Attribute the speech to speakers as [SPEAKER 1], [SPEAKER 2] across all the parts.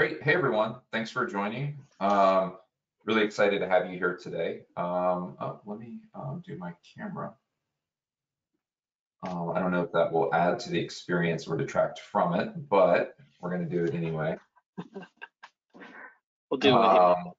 [SPEAKER 1] Great. Hey, everyone. Thanks for joining. Um, really excited to have you here today. Um, oh, let me um, do my camera. Uh, I don't know if that will add to the experience or detract from it, but we're going to do it anyway.
[SPEAKER 2] We'll do it.
[SPEAKER 1] Um,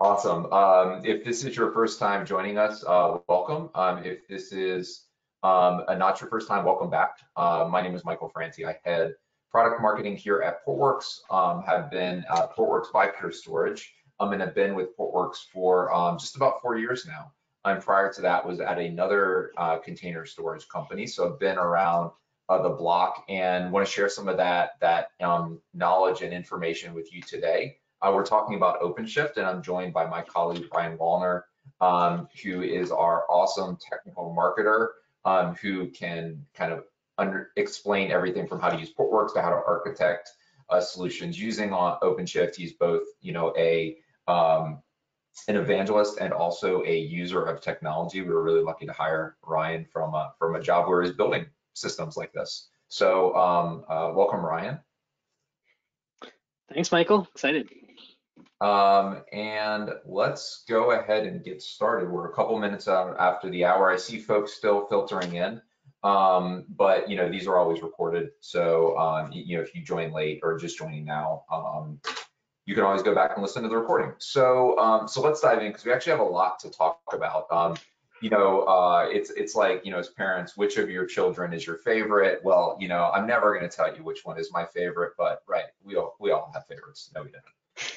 [SPEAKER 1] awesome. Um, if this is your first time joining us, uh, welcome. Um, if this is um, not your first time, welcome back. Uh, my name is Michael Ferranti. I head product marketing here at Portworx, um, have been at Portworx by Pure Storage, um, and have been with Portworx for um, just about four years now. And prior to that was at another uh, container storage company. So I've been around uh, the block and want to share some of that, that um, knowledge and information with you today. Uh, we're talking about OpenShift and I'm joined by my colleague, Ryan Wallner, um, who is our awesome technical marketer um, who can kind of under, explain everything from how to use Portworx to how to architect uh, solutions using on OpenShift. He's both, you know, a um, an evangelist and also a user of technology. We were really lucky to hire Ryan from a, from a job where he's building systems like this. So um, uh, welcome, Ryan.
[SPEAKER 2] Thanks, Michael. Excited.
[SPEAKER 1] Um, and let's go ahead and get started. We're a couple minutes after the hour. I see folks still filtering in. Um, but you know, these are always recorded. So um, you know, if you join late or just joining now, um, you can always go back and listen to the recording. So um, so let's dive in because we actually have a lot to talk about. Um, you know, uh, it's it's like you know, as parents, which of your children is your favorite? Well, you know, I'm never going to tell you which one is my favorite, but right, we all we all have favorites. No, we don't.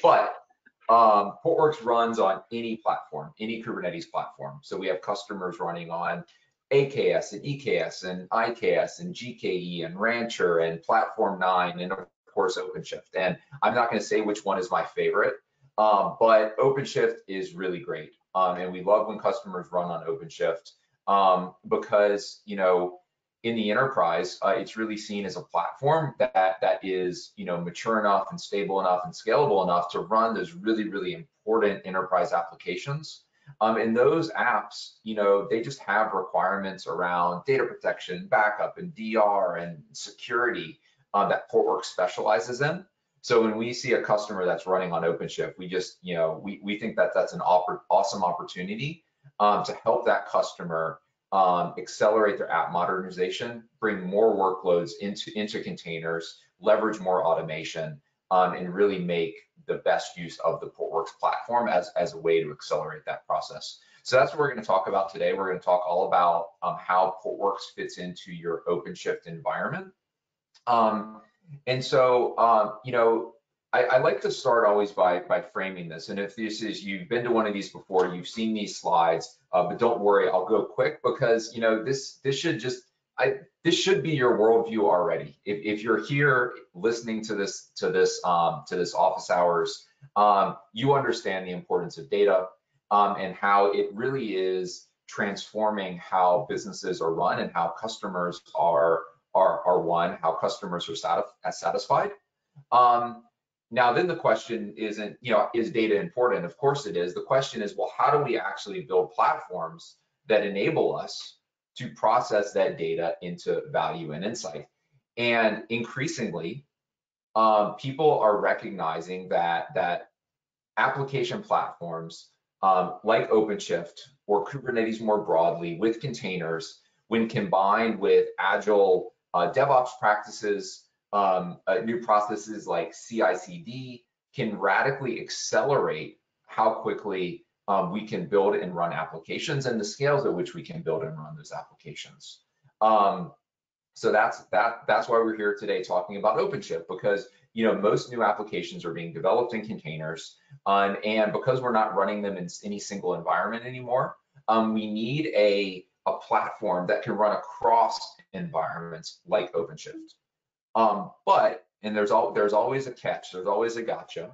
[SPEAKER 1] But um, Portworx runs on any platform, any Kubernetes platform. So we have customers running on AKS and EKS and IKS and GKE and Rancher and Platform 9 and of course OpenShift. And I'm not going to say which one is my favorite, um, but OpenShift is really great. Um, and we love when customers run on OpenShift um, because, you know, in the enterprise, uh, it's really seen as a platform that that is, you know, mature enough and stable enough and scalable enough to run those really, really important enterprise applications um, and those apps, you know, they just have requirements around data protection, backup, and DR and security uh, that Portworx specializes in. So when we see a customer that's running on OpenShift, we just, you know, we, we think that that's an awesome opportunity um, to help that customer um, accelerate their app modernization, bring more workloads into, into containers, leverage more automation, um, and really make the best use of the Portworx platform as, as a way to accelerate that process. So that's what we're going to talk about today. We're going to talk all about um, how Portworx fits into your OpenShift environment. Um, and so, um, you know, I, I, like to start always by, by framing this. And if this is, you've been to one of these before, you've seen these slides, uh, but don't worry, I'll go quick because, you know, this, this should just, I, this should be your worldview already. If, if you're here listening to this to this um, to this office hours, um, you understand the importance of data um, and how it really is transforming how businesses are run and how customers are are are won, how customers are satisfied. Um, now, then the question isn't, you know, is data important? Of course it is. The question is, well, how do we actually build platforms that enable us to process that data into value and insight. And increasingly, um, people are recognizing that that application platforms um, like OpenShift or Kubernetes more broadly with containers, when combined with agile uh, DevOps practices, um, uh, new processes like CI/CD, can radically accelerate how quickly um, we can build and run applications and the scales at which we can build and run those applications. Um, so that's that. That's why we're here today talking about OpenShift because you know most new applications are being developed in containers, um, and because we're not running them in any single environment anymore, um, we need a a platform that can run across environments like OpenShift. Um, but and there's all there's always a catch. There's always a gotcha.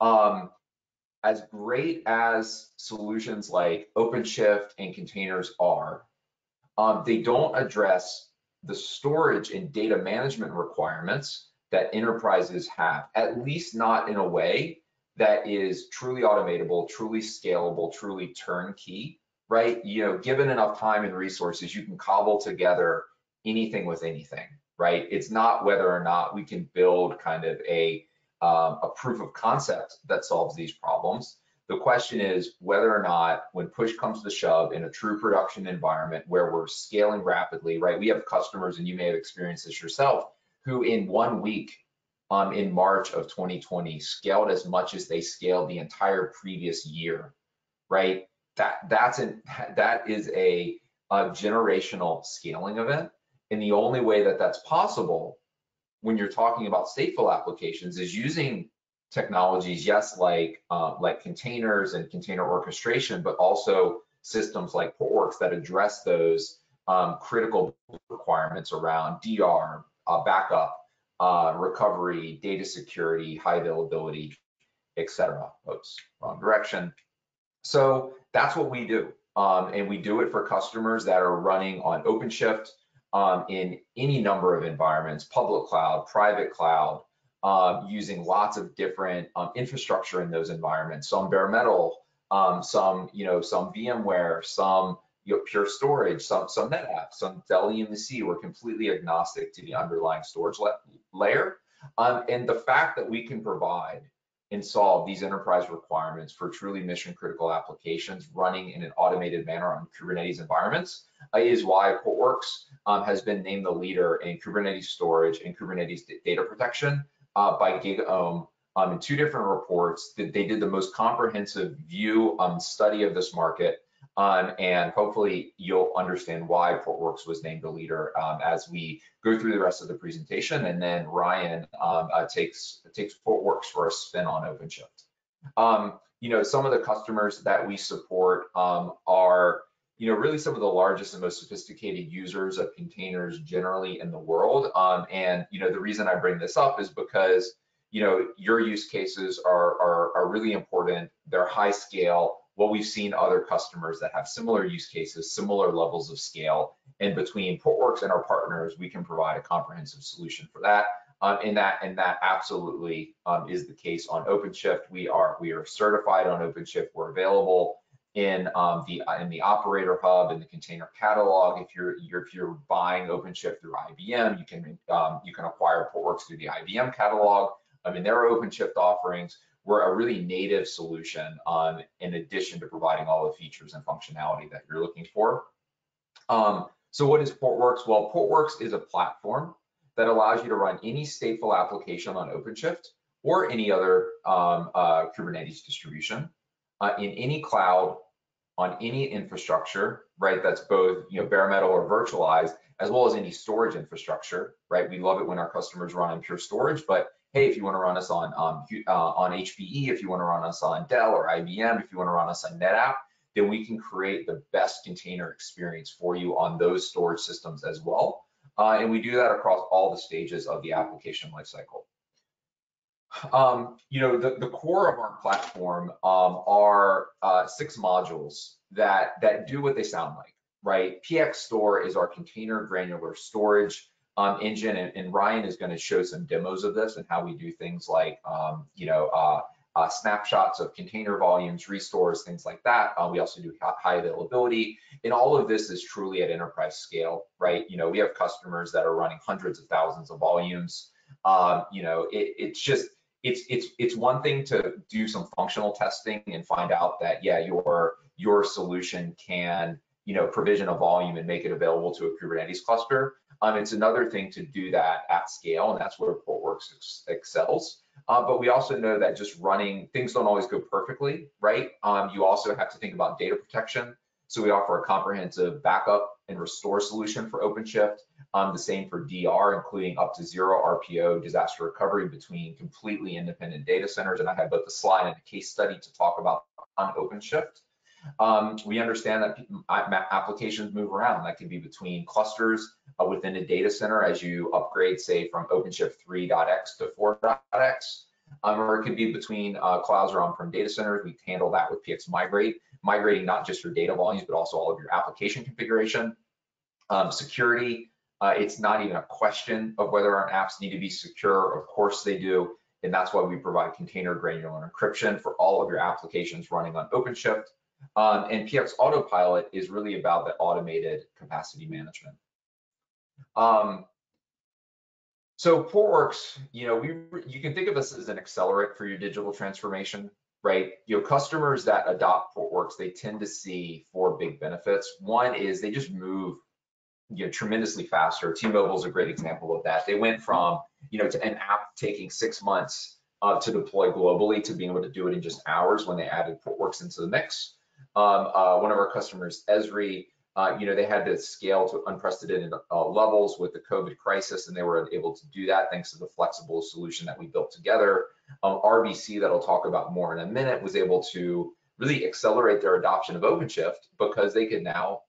[SPEAKER 1] Um, as great as solutions like OpenShift and containers are, um, they don't address the storage and data management requirements that enterprises have, at least not in a way that is truly automatable, truly scalable, truly turnkey, right? You know, given enough time and resources, you can cobble together anything with anything. right? It's not whether or not we can build kind of a, um, a proof of concept that solves these problems. The question is whether or not when push comes to shove in a true production environment where we're scaling rapidly, right? We have customers, and you may have experienced this yourself, who in one week um, in March of 2020 scaled as much as they scaled the entire previous year, right? That that's an that is a, a generational scaling event, and the only way that that's possible when you're talking about stateful applications is using technologies, yes, like uh, like containers and container orchestration, but also systems like Portworx that address those um, critical requirements around DR, uh, backup, uh, recovery, data security, high availability, etc. Oops, wrong direction. So that's what we do. Um, and we do it for customers that are running on OpenShift um, in any number of environments, public cloud, private cloud, um, using lots of different um, infrastructure in those environments, some bare metal, um, some, you know, some VMware, some you know, pure storage, some, some NetApp, some Dell EMC. We're completely agnostic to the underlying storage la layer. Um, and the fact that we can provide and solve these enterprise requirements for truly mission critical applications running in an automated manner on Kubernetes environments uh, is why Portworx um, has been named the leader in Kubernetes storage and Kubernetes data protection uh, by GigaOm um, in two different reports. That they did the most comprehensive view um, study of this market um, and hopefully you'll understand why Portworx was named the leader um, as we go through the rest of the presentation. And then Ryan um, uh, takes takes Portworx for a spin on OpenShift. Um, you know, some of the customers that we support um, are, you know, really some of the largest and most sophisticated users of containers generally in the world. Um, and, you know, the reason I bring this up is because, you know, your use cases are, are, are really important. They're high scale what we've seen other customers that have similar use cases, similar levels of scale, and between Portworx and our partners, we can provide a comprehensive solution for that. Um, and that and that absolutely um, is the case on OpenShift. We are we are certified on OpenShift. We're available in um, the in the operator hub and the container catalog. If you're, you're if you're buying OpenShift through IBM, you can um, you can acquire Portworx through the IBM catalog. I mean, there are OpenShift offerings we're a really native solution um, in addition to providing all the features and functionality that you're looking for. Um, so what is Portworx? Well, Portworx is a platform that allows you to run any stateful application on OpenShift or any other um, uh, Kubernetes distribution uh, in any cloud on any infrastructure, right? That's both you know bare metal or virtualized, as well as any storage infrastructure, right? We love it when our customers run on pure storage, but hey, if you want to run us on um, uh, on HPE, if you want to run us on Dell or IBM, if you want to run us on NetApp, then we can create the best container experience for you on those storage systems as well. Uh, and we do that across all the stages of the application lifecycle. Um, you know, the, the core of our platform um, are uh, six modules that, that do what they sound like, right? PX Store is our container granular storage um, engine, and, and, Ryan is going to show some demos of this and how we do things like, um, you know, uh, uh, snapshots of container volumes, restores, things like that. Uh, we also do high availability, and all of this is truly at enterprise scale, right? You know, we have customers that are running hundreds of thousands of volumes. Um, you know, it, it's just it's it's it's one thing to do some functional testing and find out that yeah, your your solution can you know provision a volume and make it available to a Kubernetes cluster. Um, it's another thing to do that at scale, and that's where Portworx ex excels. Uh, but we also know that just running, things don't always go perfectly, right? Um, you also have to think about data protection. So we offer a comprehensive backup and restore solution for OpenShift. Um, the same for DR, including up to zero RPO disaster recovery between completely independent data centers. And I have both a slide and a case study to talk about on OpenShift. Um, we understand that applications move around. That can be between clusters uh, within a data center as you upgrade, say, from OpenShift 3.x to 4.x. Um, or it could be between uh, clouds or on-prem data centers. We handle that with PX Migrate, migrating not just your data volumes, but also all of your application configuration. Um, security, uh, it's not even a question of whether our apps need to be secure. Of course they do. And that's why we provide container granular encryption for all of your applications running on OpenShift. Um, and PX Autopilot is really about the automated capacity management. Um, So Portworx, you know, we you can think of us as an accelerant for your digital transformation, right? You know, customers that adopt Portworx, they tend to see four big benefits. One is they just move, you know, tremendously faster. T-Mobile is a great example of that. They went from, you know, to an app taking six months uh, to deploy globally to being able to do it in just hours when they added Portworx into the mix. Um, uh, one of our customers, Esri, uh, you know, they had to scale to unprecedented uh, levels with the COVID crisis, and they were able to do that thanks to the flexible solution that we built together. Um, RBC, that I'll talk about more in a minute, was able to really accelerate their adoption of OpenShift because they could now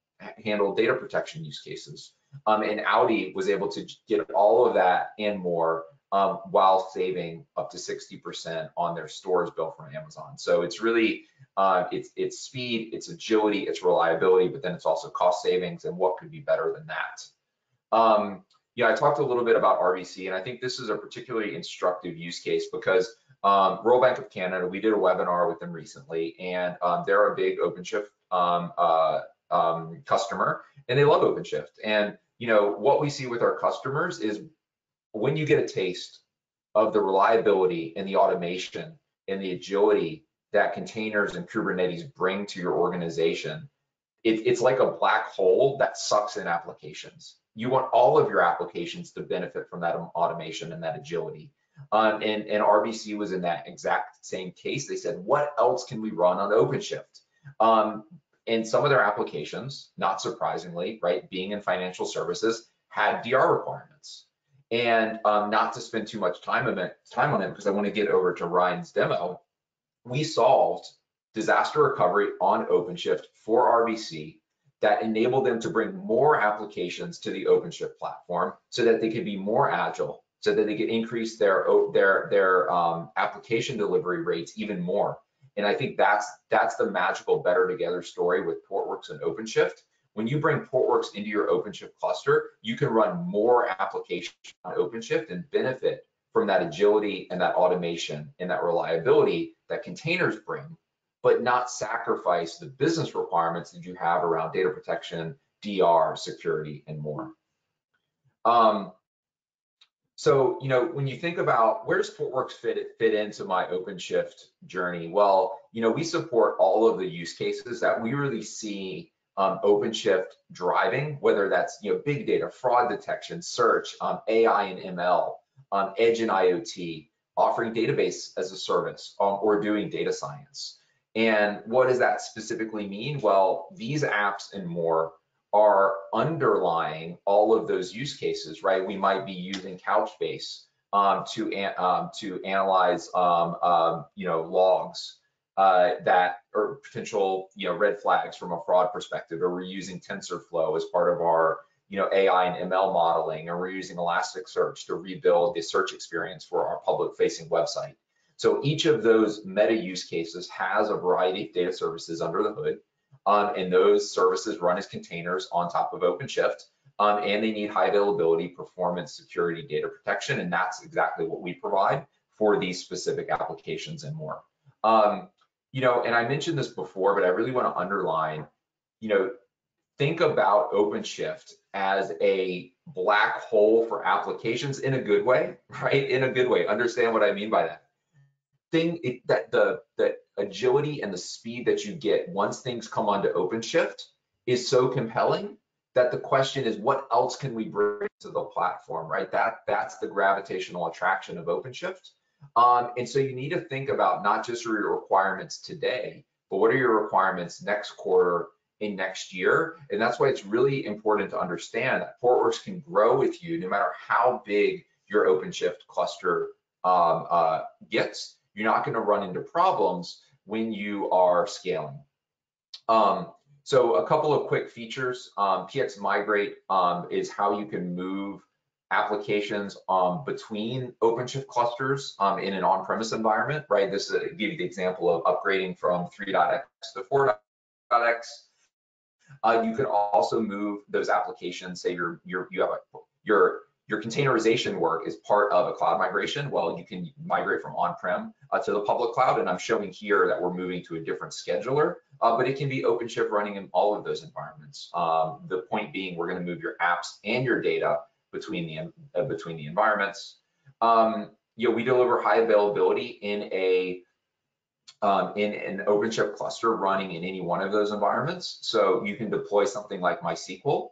[SPEAKER 1] handle data protection use cases. Um, and Audi was able to get all of that and more um, while saving up to 60% on their stores bill from Amazon. So it's really, uh, it's, it's speed, it's agility, it's reliability, but then it's also cost savings and what could be better than that. Um, yeah, I talked a little bit about RBC and I think this is a particularly instructive use case because um, Royal Bank of Canada, we did a webinar with them recently and um, they're a big OpenShift um, uh, um, customer and they love OpenShift. And you know, what we see with our customers is when you get a taste of the reliability and the automation and the agility that containers and Kubernetes bring to your organization, it, it's like a black hole that sucks in applications. You want all of your applications to benefit from that automation and that agility. Um, and, and RBC was in that exact same case. They said, what else can we run on OpenShift? Um, and some of their applications, not surprisingly, right, being in financial services, had DR requirements and um, not to spend too much time on it, time on it because I want to get over to Ryan's demo. We solved disaster recovery on OpenShift for RBC that enabled them to bring more applications to the OpenShift platform so that they could be more agile, so that they could increase their their their um, application delivery rates even more. And I think that's that's the magical better together story with Portworx and OpenShift when you bring Portworx into your OpenShift cluster, you can run more applications on OpenShift and benefit from that agility and that automation and that reliability that containers bring, but not sacrifice the business requirements that you have around data protection, DR, security, and more. Um, so, you know, when you think about where does Portworx fit fit into my OpenShift journey? Well, you know, we support all of the use cases that we really see um, OpenShift driving, whether that's you know big data, fraud detection, search, um, AI and ML, um, edge and IoT, offering database as a service, um, or doing data science. And what does that specifically mean? Well, these apps and more are underlying all of those use cases, right? We might be using Couchbase um, to um, to analyze you know logs uh, that or potential you know red flags from a fraud perspective, or we're using TensorFlow as part of our you know AI and ML modeling, or we're using Elasticsearch to rebuild the search experience for our public-facing website. So each of those meta use cases has a variety of data services under the hood, um, and those services run as containers on top of OpenShift. Um, and they need high availability, performance, security, data protection, and that's exactly what we provide for these specific applications and more. Um, you know, and I mentioned this before, but I really want to underline, you know, think about OpenShift as a black hole for applications in a good way, right? In a good way. Understand what I mean by that. Thing it, that the the agility and the speed that you get once things come onto OpenShift is so compelling that the question is what else can we bring to the platform, right? That that's the gravitational attraction of OpenShift. Um, and so you need to think about not just your requirements today, but what are your requirements next quarter in next year? And that's why it's really important to understand that Portworx can grow with you no matter how big your OpenShift cluster um, uh, gets. You're not going to run into problems when you are scaling. Um, so a couple of quick features. Um, PX Migrate um, is how you can move applications um, between OpenShift clusters um, in an on-premise environment, right? This is a, give you the example of upgrading from 3.x to 4.x. Uh, you can also move those applications, say you're, you're, you have a, your, your containerization work is part of a cloud migration. Well, you can migrate from on-prem uh, to the public cloud, and I'm showing here that we're moving to a different scheduler, uh, but it can be OpenShift running in all of those environments. Um, the point being, we're gonna move your apps and your data between the uh, between the environments. Um, you know, we deliver high availability in a um, in an OpenShift cluster running in any one of those environments. So you can deploy something like MySQL,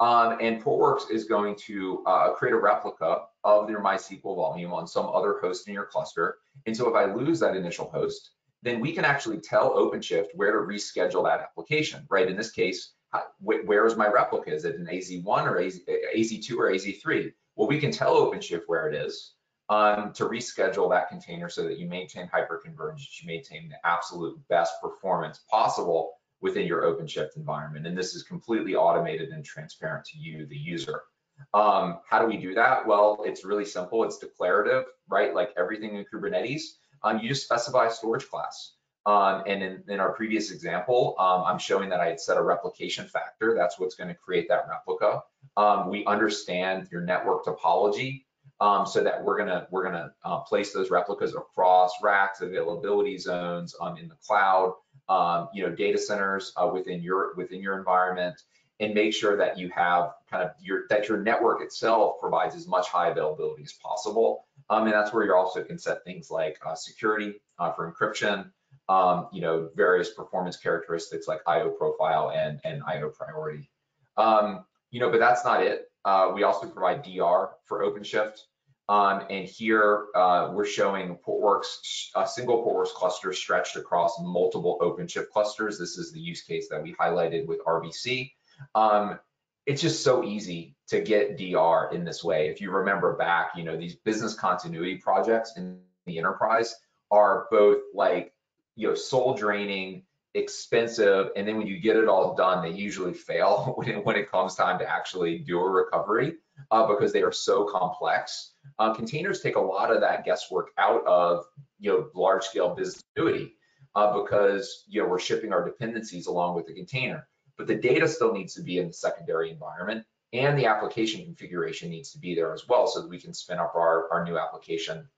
[SPEAKER 1] um, and Portworx is going to uh, create a replica of your MySQL volume on some other host in your cluster. And so if I lose that initial host, then we can actually tell OpenShift where to reschedule that application, right? In this case, where is my replica? Is it an AZ1 or AZ, AZ2 or AZ3? Well, we can tell OpenShift where it is um, to reschedule that container so that you maintain hyperconvergence, you maintain the absolute best performance possible within your OpenShift environment. And this is completely automated and transparent to you, the user. Um, how do we do that? Well, it's really simple. It's declarative, right? Like everything in Kubernetes, um, you just specify a storage class. Um, and in, in, our previous example, um, I'm showing that I had set a replication factor. That's what's going to create that replica. Um, we understand your network topology um, so that we're gonna we're gonna uh, place those replicas across racks, availability zones um, in the cloud, um, you know, data centers uh, within your within your environment, and make sure that you have kind of your that your network itself provides as much high availability as possible. and that's where you also can set things like uh, security uh, for encryption, um, you know, various performance characteristics like IO profile and, and IO priority. Um, you know, but that's not it. Uh, we also provide DR for OpenShift. Um, and here uh, we're showing Portworx, a single Portworx cluster stretched across multiple OpenShift clusters. This is the use case that we highlighted with RBC. Um, it's just so easy to get DR in this way. If you remember back, you know, these business continuity projects in the enterprise are both like you know, soul draining, expensive, and then when you get it all done, they usually fail when it, when it comes time to actually do a recovery uh, because they are so complex. Uh, containers take a lot of that guesswork out of you know large scale business continuity uh, because you know we're shipping our dependencies along with the container, but the data still needs to be in the secondary environment and the application configuration needs to be there as well so that we can spin up our, our new application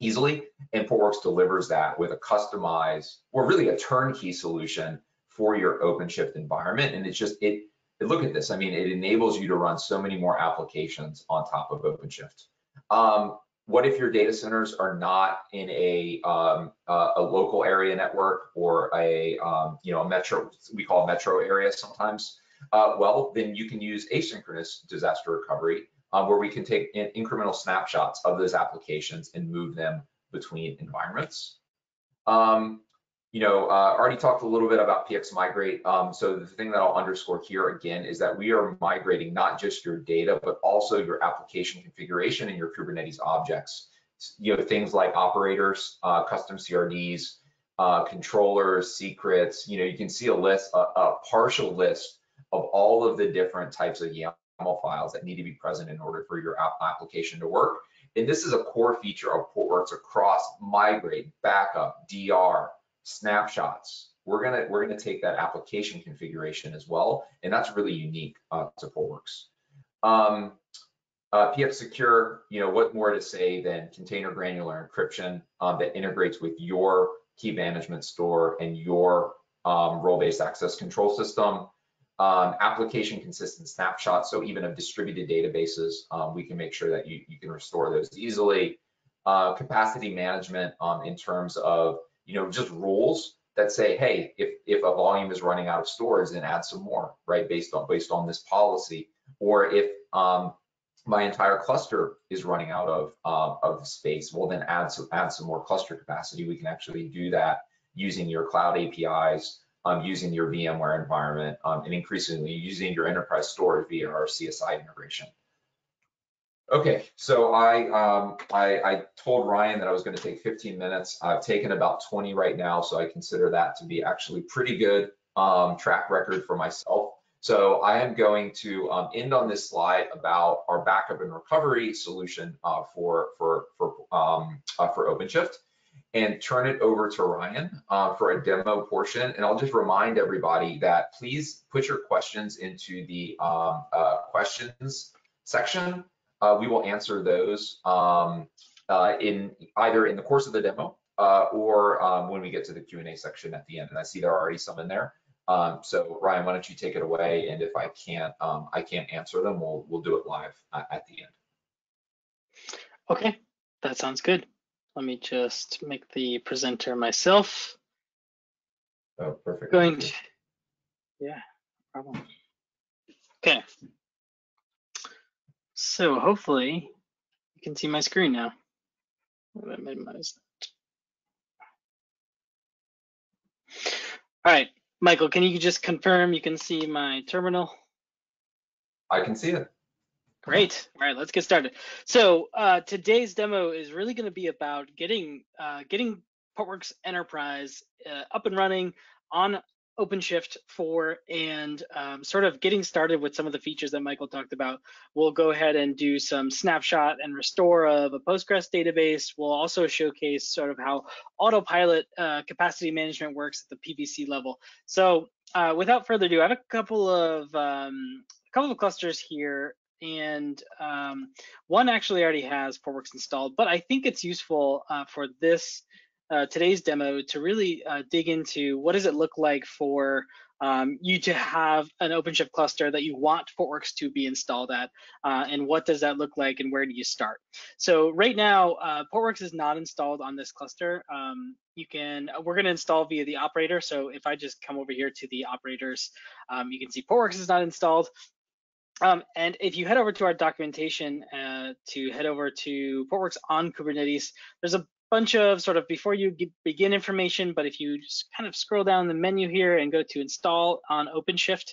[SPEAKER 1] easily. And delivers that with a customized, or really a turnkey solution for your OpenShift environment. And it's just, it, look at this. I mean, it enables you to run so many more applications on top of OpenShift. Um, what if your data centers are not in a um, uh, a local area network or a um, you know a metro we call metro area sometimes? Uh, well, then you can use asynchronous disaster recovery uh, where we can take in incremental snapshots of those applications and move them between environments. Um, you know, uh, already talked a little bit about PX Migrate. Um, so the thing that I'll underscore here again is that we are migrating not just your data, but also your application configuration and your Kubernetes objects. You know, things like operators, uh, custom CRDs, uh, controllers, secrets. You know, you can see a list, a, a partial list of all of the different types of YAML files that need to be present in order for your app application to work. And this is a core feature of Portworx across migrate, backup, DR, snapshots. We're gonna we're gonna take that application configuration as well, and that's really unique uh, to Portworx. Um, uh, PX Secure, you know, what more to say than container granular encryption um, that integrates with your key management store and your um, role-based access control system um, application consistent snapshots. So even of distributed databases, um, we can make sure that you, you can restore those easily. Uh, capacity management um, in terms of, you know, just rules that say, hey, if, if a volume is running out of storage, then add some more, right, based on based on this policy. Or if um, my entire cluster is running out of uh, of space, well, then add some add some more cluster capacity. We can actually do that using your cloud APIs um, using your VMware environment um, and increasingly using your enterprise storage via our CSI integration. Okay, so I, um, I, I told Ryan that I was going to take 15 minutes. I've taken about 20 right now, so I consider that to be actually pretty good um, track record for myself. So I am going to um, end on this slide about our backup and recovery solution uh, for for for um, uh, for OpenShift and turn it over to Ryan uh, for a demo portion. And I'll just remind everybody that please put your questions into the um, uh, questions section. Uh, we will answer those um, uh, in either in the course of the demo uh, or um, when we get to the Q&A section at the end. And I see there are already some in there. Um, so Ryan, why don't you take it away? And if I can't, um, I can't answer them, we'll, we'll do it live at, at the end.
[SPEAKER 2] Okay, that sounds good. Let me just make the presenter myself.
[SPEAKER 1] Oh, perfect.
[SPEAKER 2] Going to, yeah, problem. Okay. So hopefully you can see my screen now. Gonna minimize that. All right, Michael, can you just confirm you can see my terminal?
[SPEAKER 1] I can see it.
[SPEAKER 2] Great. All right, let's get started. So uh, today's demo is really going to be about getting uh, getting Portworx Enterprise uh, up and running on OpenShift 4 and um, sort of getting started with some of the features that Michael talked about. We'll go ahead and do some snapshot and restore of a Postgres database. We'll also showcase sort of how autopilot uh, capacity management works at the PVC level. So uh, without further ado, I have a couple of um, a couple of clusters here and um, one actually already has Portworx installed, but I think it's useful uh, for this uh, today's demo to really uh, dig into what does it look like for um, you to have an OpenShift cluster that you want Portworx to be installed at, uh, and what does that look like, and where do you start? So right now, uh, Portworx is not installed on this cluster. Um, you can, we're going to install via the operator. So if I just come over here to the operators, um, you can see Portworx is not installed. Um, and if you head over to our documentation uh, to head over to Portworx on Kubernetes, there's a bunch of sort of before you begin information, but if you just kind of scroll down the menu here and go to install on OpenShift,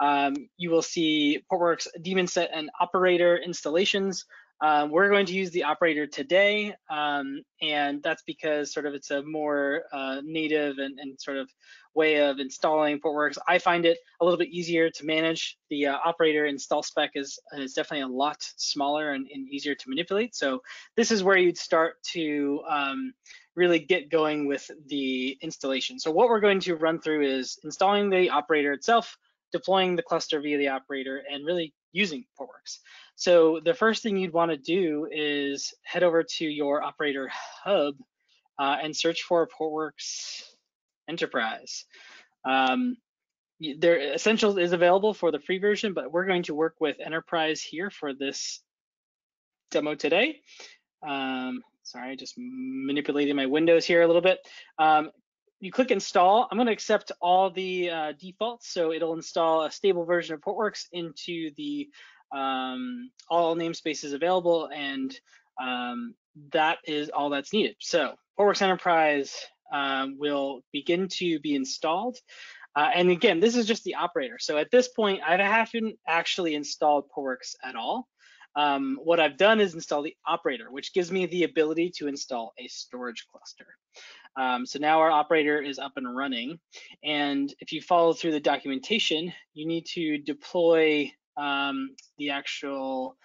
[SPEAKER 2] um, you will see Portworx daemon set and operator installations. Um, we're going to use the operator today, um, and that's because sort of it's a more uh, native and, and, sort of way of installing Portworx. I find it a little bit easier to manage. The uh, operator install spec is, is definitely a lot smaller and, and, easier to manipulate. So this is where you'd start to um, really get going with the installation. So what we're going to run through is installing the operator itself, deploying the cluster via the operator, and really using Portworx. So the first thing you'd want to do is head over to your operator hub uh, and search for Portworx Enterprise. Um, there Essentials is available for the free version, but we're going to work with Enterprise here for this demo today. Um, sorry, just manipulating my windows here a little bit. Um, you click install. I'm going to accept all the uh, defaults, so it'll install a stable version of Portworx into the um, all namespaces available, and um, that is all that's needed. So Portworx Enterprise um, will begin to be installed. Uh, and again, this is just the operator. So at this point, I haven't actually installed Portworx at all. Um, what I've done is install the operator, which gives me the ability to install a storage cluster. Um, so now our operator is up and running. And if you follow through the documentation, you need to deploy um, the actual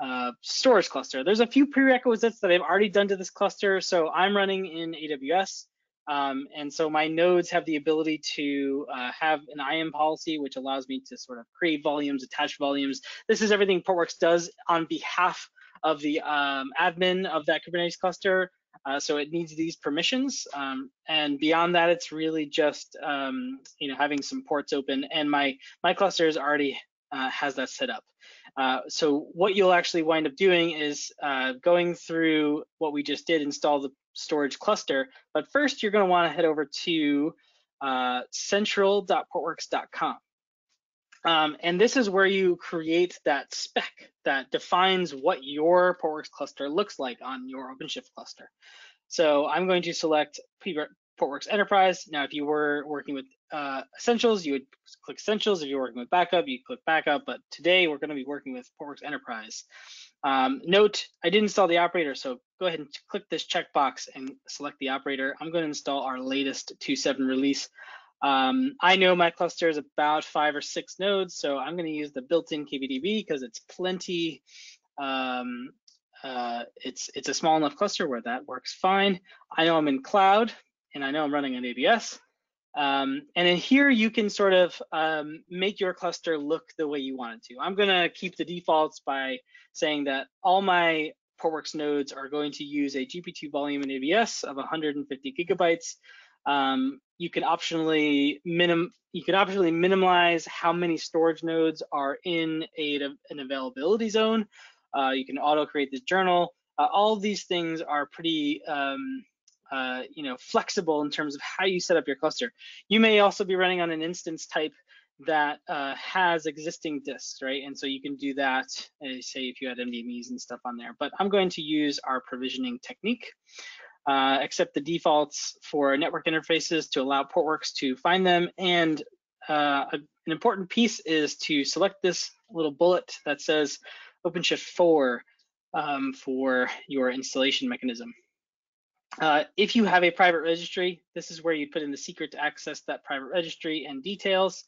[SPEAKER 2] uh, storage cluster. There's a few prerequisites that I've already done to this cluster. So I'm running in AWS. Um, and so my nodes have the ability to uh, have an IAM policy, which allows me to sort of create volumes, attach volumes. This is everything Portworx does on behalf of the um, admin of that Kubernetes cluster. Uh, so it needs these permissions. Um, and beyond that, it's really just um, you know having some ports open. And my my cluster is already uh, has that set up. Uh, so what you'll actually wind up doing is uh, going through what we just did, install the storage cluster. But first, you're going to want to head over to uh, central.portworx.com. Um, and this is where you create that spec that defines what your Portworx cluster looks like on your OpenShift cluster. So I'm going to select Portworx Enterprise. Now, if you were working with uh, Essentials, you would click Essentials. If you're working with Backup, you click Backup. But today, we're going to be working with Portworx Enterprise. Um, note, I did install the operator, so go ahead and click this checkbox and select the operator. I'm going to install our latest 2.7 release. Um, I know my cluster is about five or six nodes, so I'm going to use the built-in KVDB because it's plenty um, uh, it's it's a small enough cluster where that works fine. I know I'm in cloud and I know I'm running on AWS. Um, and in here you can sort of um, make your cluster look the way you want it to. I'm gonna keep the defaults by saying that all my Portworx nodes are going to use a GP2 volume in AWS of 150 gigabytes. Um, you can optionally minim you can optionally minimize how many storage nodes are in a, an availability zone. Uh, you can auto create this journal. Uh, all these things are pretty um, uh, you know flexible in terms of how you set up your cluster. You may also be running on an instance type that uh, has existing disks, right? And so you can do that, uh, say if you had NVMe's and stuff on there. But I'm going to use our provisioning technique, uh, accept the defaults for network interfaces to allow Portworx to find them. And uh, an important piece is to select this little bullet that says OpenShift 4 um, for your installation mechanism. Uh, if you have a private registry, this is where you put in the secret to access that private registry and details.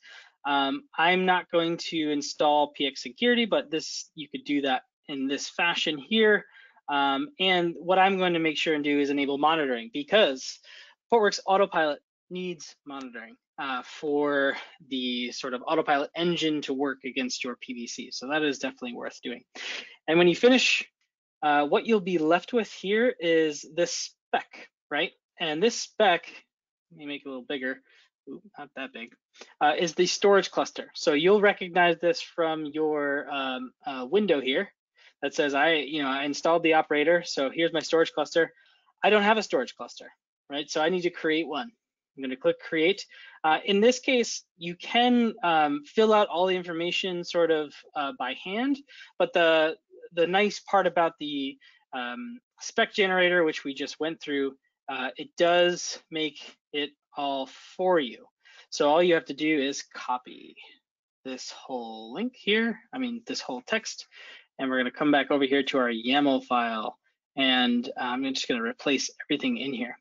[SPEAKER 2] Um, I'm not going to install PX security, but this you could do that in this fashion here. Um, and what I'm going to make sure and do is enable monitoring because Portworx Autopilot needs monitoring uh, for the sort of autopilot engine to work against your PVC. So that is definitely worth doing. And when you finish, uh, what you'll be left with here is this spec, right? And this spec, let me make it a little bigger, Ooh, not that big, uh, is the storage cluster. So you'll recognize this from your um, uh, window here that says I, you know, I installed the operator. So here's my storage cluster. I don't have a storage cluster, right? So I need to create one. I'm going to click create. Uh, in this case, you can um, fill out all the information sort of uh, by hand, but the the nice part about the um, spec generator, which we just went through, uh, it does make it all for you. So all you have to do is copy this whole link here, I mean this whole text, and we're gonna come back over here to our YAML file, and I'm just gonna replace everything in here.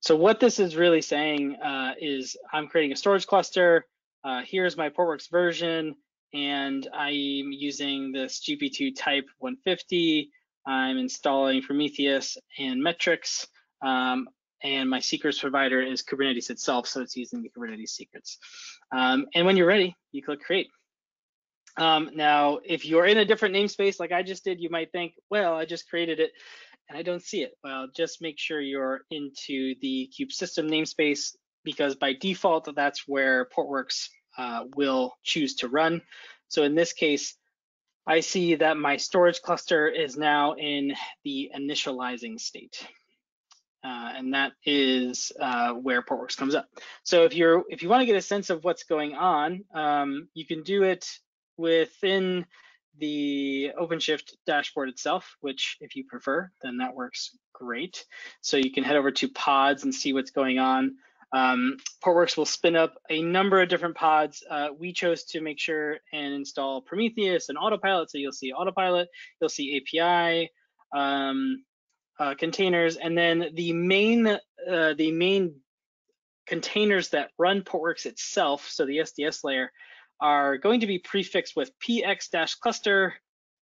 [SPEAKER 2] So what this is really saying uh, is I'm creating a storage cluster. Uh, here's my Portworx version, and I'm using this GP2 type 150. I'm installing Prometheus and metrics, um, and my secrets provider is Kubernetes itself, so it's using the Kubernetes secrets. Um, and when you're ready, you click create. Um, now, if you're in a different namespace like I just did, you might think, well, I just created it and I don't see it. Well, just make sure you're into the kube system namespace because by default, that's where Portworx uh, will choose to run. So in this case, I see that my storage cluster is now in the initializing state. Uh, and that is uh, where Portworx comes up. So if you're if you want to get a sense of what's going on, um, you can do it within the OpenShift dashboard itself, which if you prefer, then that works great. So you can head over to pods and see what's going on. Um, Portworx will spin up a number of different pods. Uh, we chose to make sure and install Prometheus and Autopilot. So you'll see Autopilot, you'll see API, um, uh, containers, and then the main uh, the main containers that run Portworx itself, so the SDS layer, are going to be prefixed with px-cluster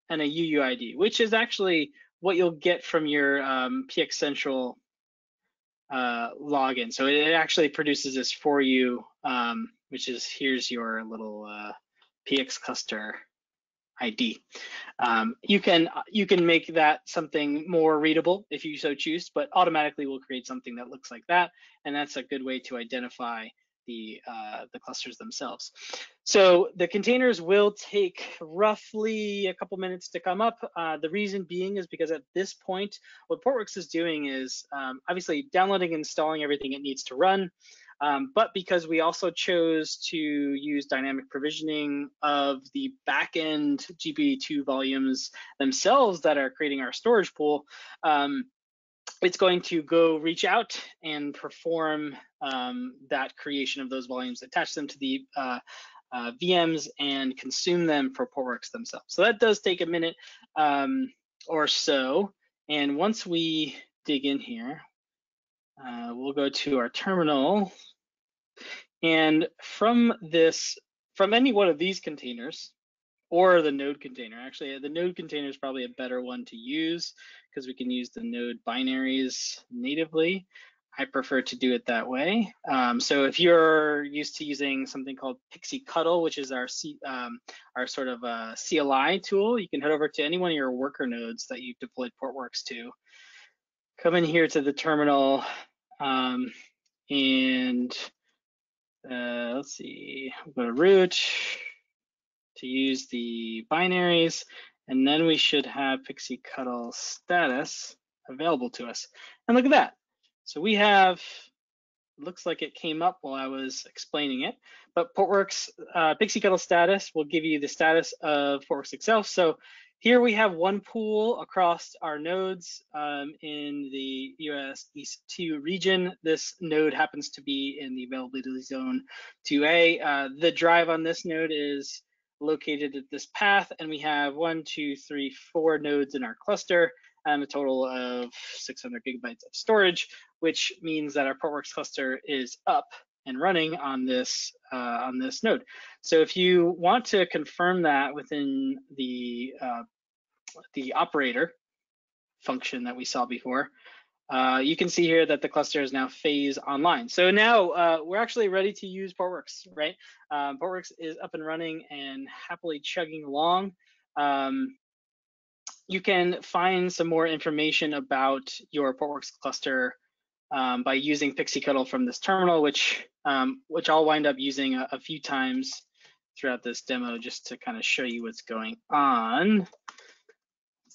[SPEAKER 2] and a UUID, which is actually what you'll get from your um, PX Central uh, login. So it actually produces this for you, um, which is here's your little uh, PX cluster ID. Um, you can you can make that something more readable if you so choose, but automatically we'll create something that looks like that, and that's a good way to identify the, uh, the clusters themselves. So the containers will take roughly a couple minutes to come up. Uh, the reason being is because at this point, what Portworx is doing is um, obviously downloading and installing everything it needs to run. Um, but because we also chose to use dynamic provisioning of the backend GP2 volumes themselves that are creating our storage pool, um, it's going to go reach out and perform um, that creation of those volumes, attach them to the uh, uh, VMs and consume them for Portworx themselves. So that does take a minute um, or so. And once we dig in here, uh, we'll go to our terminal. And from this, from any one of these containers, or the node container. Actually, the node container is probably a better one to use because we can use the node binaries natively. I prefer to do it that way. Um, so if you're used to using something called pxctl, which is our C, um, our sort of uh, CLI tool, you can head over to any one of your worker nodes that you've deployed Portworx to, come in here to the terminal um, and uh, let's see, go to root to use the binaries, and then we should have PXE status available to us. And look at that. So we have, looks like it came up while I was explaining it, but Portworx uh, PXE status will give you the status of Portworx itself. So here we have one pool across our nodes um, in the US East 2 region. This node happens to be in the availability zone 2A. Uh, the drive on this node is located at this path, and we have one, two, three, four nodes in our cluster, and a total of 600 gigabytes of storage, which means that our Portworx cluster is up and running on this uh, on this node. So if you want to confirm that within the uh, the operator function that we saw before, uh, you can see here that the cluster is now phase online. So now uh, we're actually ready to use Portworx, right? Um, Portworx is up and running and happily chugging along. Um, you can find some more information about your Portworx cluster um, by using PXE from this terminal, which um, which I'll wind up using a, a, few times throughout this demo just to kind of show you what's going on.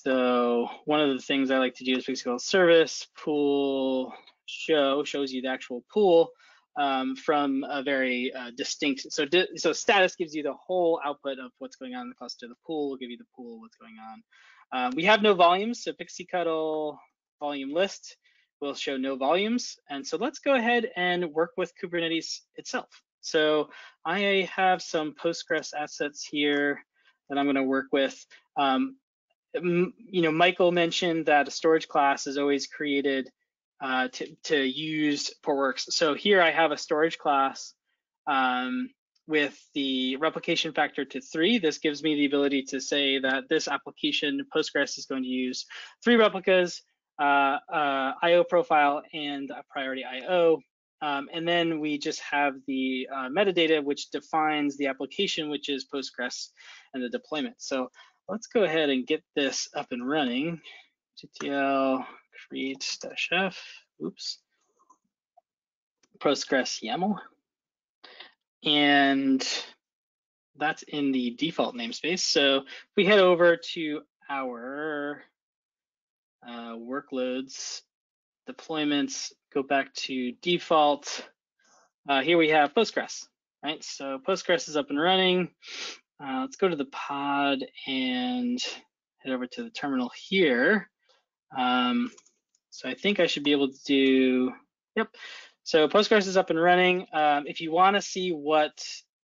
[SPEAKER 2] So one of the things I like to do is PXE service pool show shows you the actual pool um, from a very uh, distinct. So so status gives you the whole output of what's going on in the cluster. The pool will give you the pool what's going on. Um, we have no volumes, so PXE volume list will show no volumes. And so let's go ahead and work with Kubernetes itself. So I have some Postgres assets here that I'm going to work with. Um, you know, Michael mentioned that a storage class is always created uh, to, to use Portworx. So here I have a storage class um, with the replication factor to three. This gives me the ability to say that this application, Postgres, is going to use three replicas uh, uh, IO profile and a priority IO. Um, and then we just have the uh, metadata, which defines the application, which is Postgres and the deployment. So let's go ahead and get this up and running. GTL create dash f, oops, Postgres YAML. And that's in the default namespace. So if we head over to our uh, workloads, deployments, go back to default. Uh, here we have Postgres, right? So Postgres is up and running. Uh, let's go to the pod and head over to the terminal here. Um, so I think I should be able to do, yep. So Postgres is up and running. Um, if you want to see what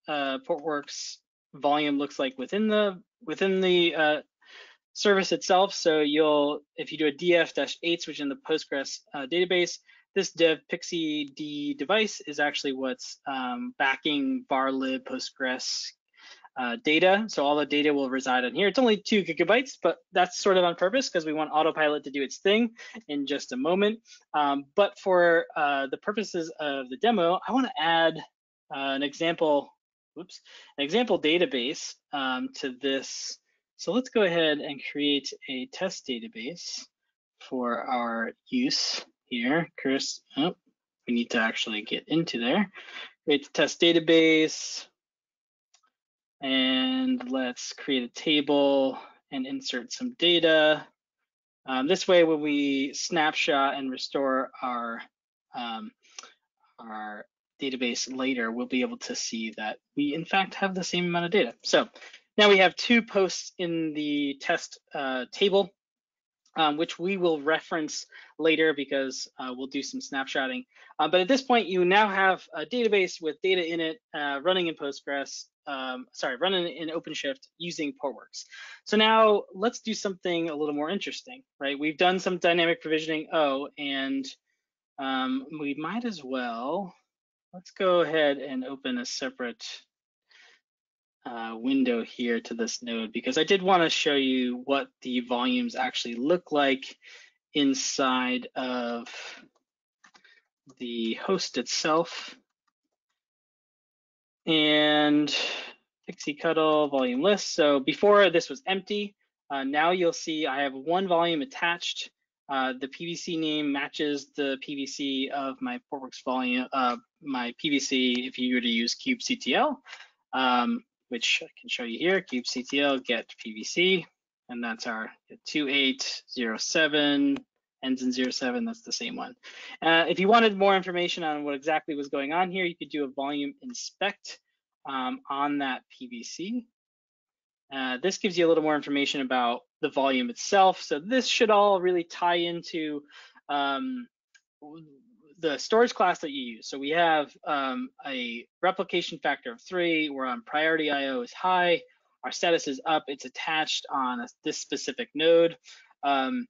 [SPEAKER 2] uh, Portworx volume looks like within the within the uh, service itself. So you'll, if you do a df-h switch in the Postgres uh, database, this dev pixie D device is actually what's um, backing var lib Postgres uh, data. So all the data will reside on here. It's only two gigabytes, but that's sort of on purpose because we want autopilot to do its thing in just a moment. Um, but for uh, the purposes of the demo, I want to add uh, an example, oops, an example database um, to this so let's go ahead and create a test database for our use here. Chris, oh, we need to actually get into there. Create the test database. And let's create a table and insert some data. Um, this way, when we snapshot and restore our, um, our database later, we'll be able to see that we in fact have the same amount of data. So now we have two posts in the test uh, table, um, which we will reference later because uh, we'll do some snapshotting. Uh, but at this point, you now have a database with data in it uh, running in Postgres, um, sorry, running in OpenShift using Portworx. So now let's do something a little more interesting, right? We've done some dynamic provisioning, oh, and um, we might as well, let's go ahead and open a separate uh, window here to this node because I did want to show you what the volumes actually look like inside of the host itself. And pxctl volume list. So before this was empty. Uh, now you'll see I have one volume attached Uh, the PVC name matches the PVC of my Portworx volume, uh, my PVC if you were to use kubectl, um, which I can show you here, kubectl get PVC, and that's our 2807 ends in 07, that's the same one. Uh, if you wanted more information on what exactly was going on here, you could do a volume inspect um, on that PVC. Uh, this gives you a little more information about the volume itself. So this should all really tie into um, the storage class that you use. So we have um, a replication factor of three. We're on priority IO is high. Our status is up. It's attached on a, this specific node. Um,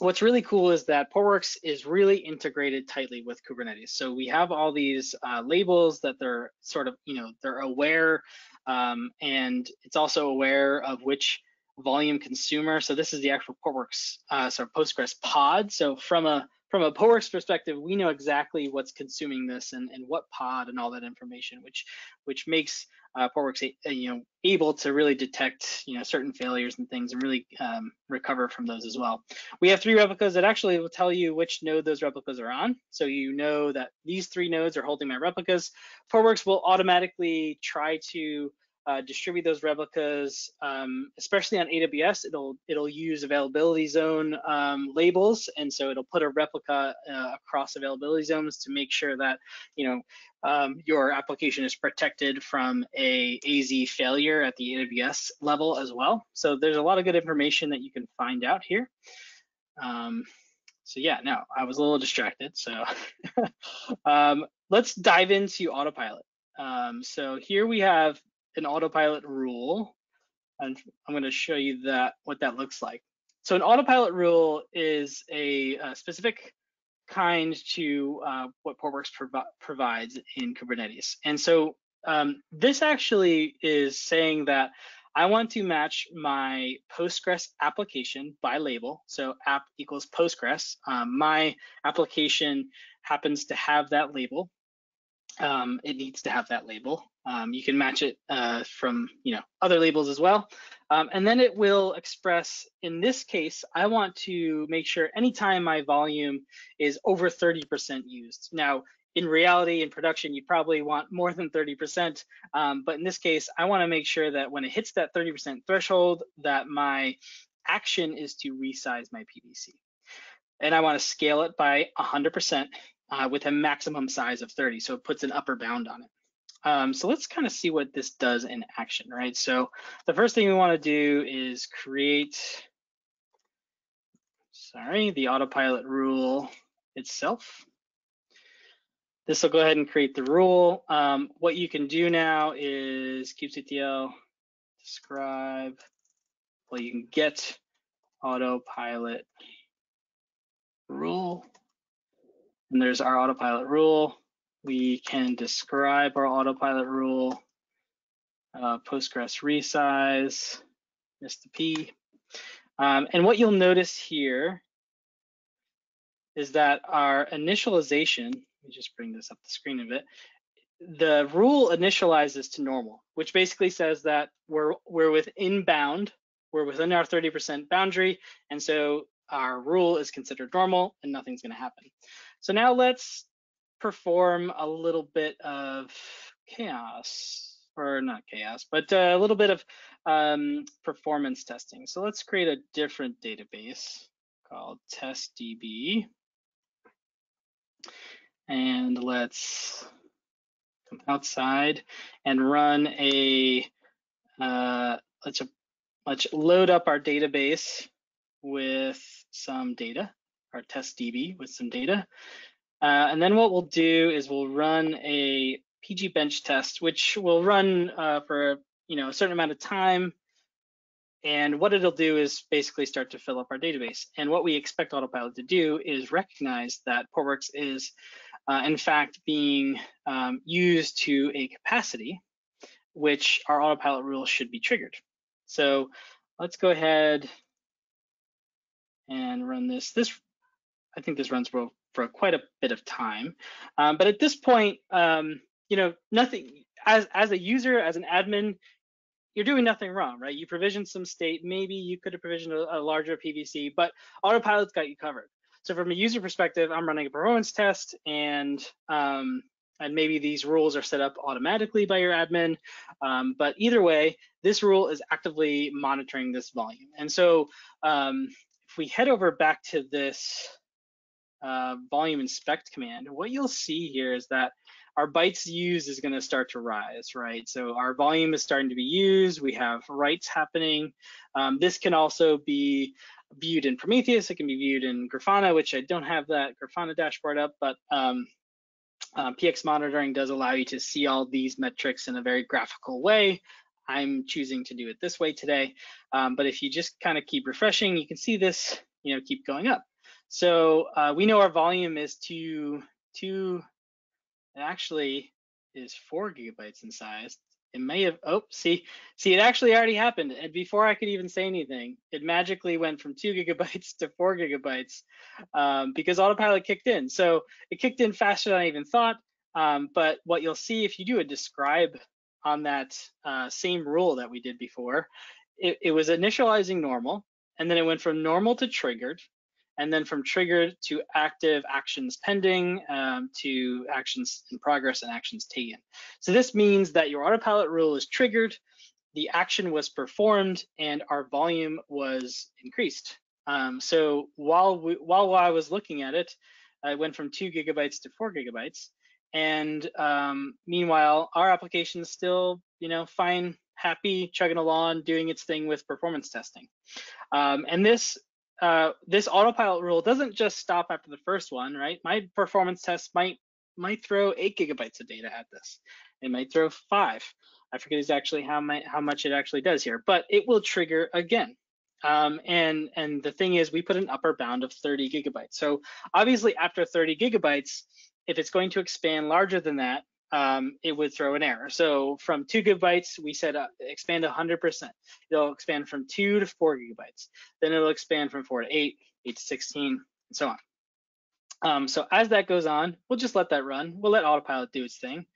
[SPEAKER 2] what's really cool is that Portworx is really integrated tightly with Kubernetes. So we have all these uh, labels that they're sort of, you know, they're aware, um, and it's also aware of which volume consumer. So this is the actual Portworx, uh, so Postgres pod. So from a from a Portworx perspective, we know exactly what's consuming this and, and what pod and all that information, which which makes uh, you know able to really detect you know certain failures and things and really um, recover from those as well. We have three replicas that actually will tell you which node those replicas are on, so you know that these three nodes are holding my replicas. Portworx will automatically try to uh, distribute those replicas, um, especially on AWS. It'll it'll use availability zone um, labels, and so it'll put a replica uh, across availability zones to make sure that you know um, your application is protected from a AZ failure at the AWS level as well. So there's a lot of good information that you can find out here. Um, so yeah, no, I was a little distracted. So um, let's dive into autopilot. Um, so here we have an autopilot rule. And I'm going to show you that what that looks like. So an autopilot rule is a, a specific kind to uh, what Portworx provides in Kubernetes. And so um, this actually is saying that I want to match my Postgres application by label. So app equals Postgres. Um, my application happens to have that label um, it needs to have that label. Um, you can match it uh, from you know other labels as well. Um, and then it will express, in this case, I want to make sure anytime my volume is over 30% used. Now, in reality, in production, you probably want more than 30%. Um, but in this case, I wanna make sure that when it hits that 30% threshold, that my action is to resize my PVC. And I wanna scale it by 100% uh, with a maximum size of 30. So it puts an upper bound on it. Um, so let's kind of see what this does in action, right? So the first thing we want to do is create, sorry, the autopilot rule itself. This will go ahead and create the rule. Um, what you can do now is kubectl describe, well, you can get autopilot rule and there's our autopilot rule. We can describe our autopilot rule, uh, Postgres resize, the P. Um, and what you'll notice here is that our initialization, let me just bring this up the screen a bit, the rule initializes to normal, which basically says that we're, we're within bound, we're within our 30% boundary, and so our rule is considered normal and nothing's gonna happen. So now let's perform a little bit of chaos, or not chaos, but a little bit of um, performance testing. So let's create a different database called testdb. And let's come outside and run a, uh, let's, let's load up our database with some data our test DB with some data. Uh, and then what we'll do is we'll run a PG bench test, which will run uh, for you know a certain amount of time. And what it'll do is basically start to fill up our database. And what we expect Autopilot to do is recognize that Portworx is uh, in fact being um, used to a capacity, which our Autopilot rule should be triggered. So let's go ahead and run this. This I think this runs for, for quite a bit of time. Um, but at this point, um, you know, nothing as as a user, as an admin, you're doing nothing wrong, right? You provisioned some state, maybe you could have provisioned a, a larger PVC, but autopilot's got you covered. So from a user perspective, I'm running a performance test and um, and maybe these rules are set up automatically by your admin. Um, but either way, this rule is actively monitoring this volume. And so um, if we head over back to this uh, volume inspect command, what you'll see here is that our bytes used is going to start to rise, right? So our volume is starting to be used. We have writes happening. Um, this can also be viewed in Prometheus. It can be viewed in Grafana, which I don't have that Grafana dashboard up, but um, uh, PX monitoring does allow you to see all these metrics in a very graphical way. I'm choosing to do it this way today. Um, but if you just kind of keep refreshing, you can see this, you know, keep going up. So uh, we know our volume is two, two, actually is four gigabytes in size. It may have, oh, see, see, it actually already happened. And before I could even say anything, it magically went from two gigabytes to four gigabytes um, because autopilot kicked in. So it kicked in faster than I even thought. Um, but what you'll see if you do a describe on that uh, same rule that we did before, it, it was initializing normal, and then it went from normal to triggered, and then from triggered to active actions pending um, to actions in progress and actions taken. So this means that your autopilot rule is triggered, the action was performed, and our volume was increased. Um, so while we, while I was looking at it, I went from two gigabytes to four gigabytes. And um, meanwhile, our application is still, you know, fine, happy, chugging along, doing its thing with performance testing. Um, and this uh, this autopilot rule doesn't just stop after the first one, right? My performance test might might throw eight gigabytes of data at this. It might throw five. I forget exactly how, my, how much it actually does here, but it will trigger again. Um, and and the thing is, we put an upper bound of 30 gigabytes. So obviously, after 30 gigabytes, if it's going to expand larger than that, um, it would throw an error. So from two gigabytes, we said uh, expand 100%. It'll expand from two to four gigabytes. Then it'll expand from four to eight, eight to 16, and so on. Um, so as that goes on, we'll just let that run. We'll let Autopilot do its thing,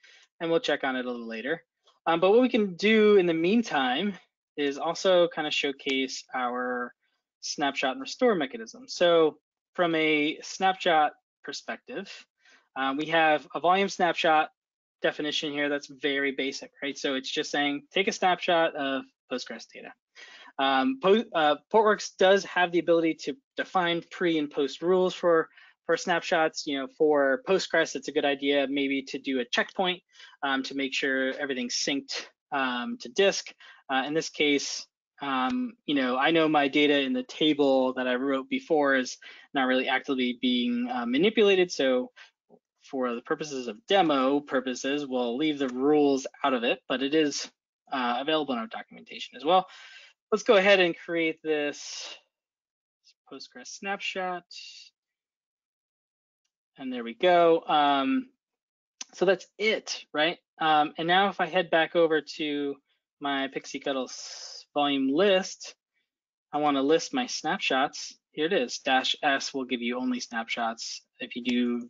[SPEAKER 2] and we'll check on it a little later. Um, but what we can do in the meantime is also kind of showcase our snapshot and restore mechanism. So from a snapshot perspective, uh, we have a volume snapshot definition here that's very basic, right? So it's just saying take a snapshot of Postgres data. Um, po uh, Portworx does have the ability to define pre and post rules for for snapshots. You know, for Postgres, it's a good idea maybe to do a checkpoint um, to make sure everything's synced um, to disk. Uh, in this case, um, you know, I know my data in the table that I wrote before is not really actively being uh, manipulated. So for the purposes of demo purposes, we'll leave the rules out of it, but it is uh, available in our documentation as well. Let's go ahead and create this Postgres snapshot. And there we go. Um, so that's it, right? Um, and now if I head back over to my PXE volume list, I want to list my snapshots. Here it is, dash S will give you only snapshots. If you do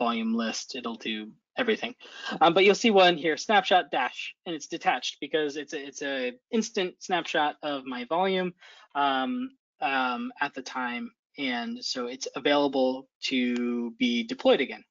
[SPEAKER 2] volume list, it'll do everything. Um, but you'll see one here, snapshot dash, and it's detached because it's a, it's a instant snapshot of my volume um, um, at the time. And so it's available to be deployed again.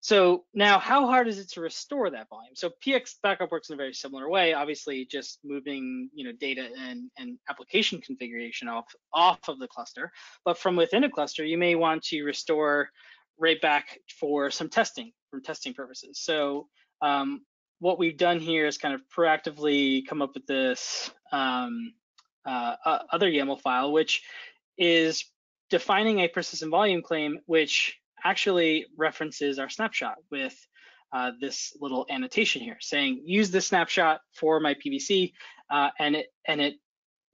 [SPEAKER 2] So now how hard is it to restore that volume? So PX backup works in a very similar way, obviously just moving you know, data and, and application configuration off, off of the cluster. But from within a cluster, you may want to restore right back for some testing for testing purposes. So um, what we've done here is kind of proactively come up with this um, uh, other YAML file, which is defining a persistent volume claim, which actually references our snapshot with uh, this little annotation here saying use this snapshot for my PVC uh, and it and it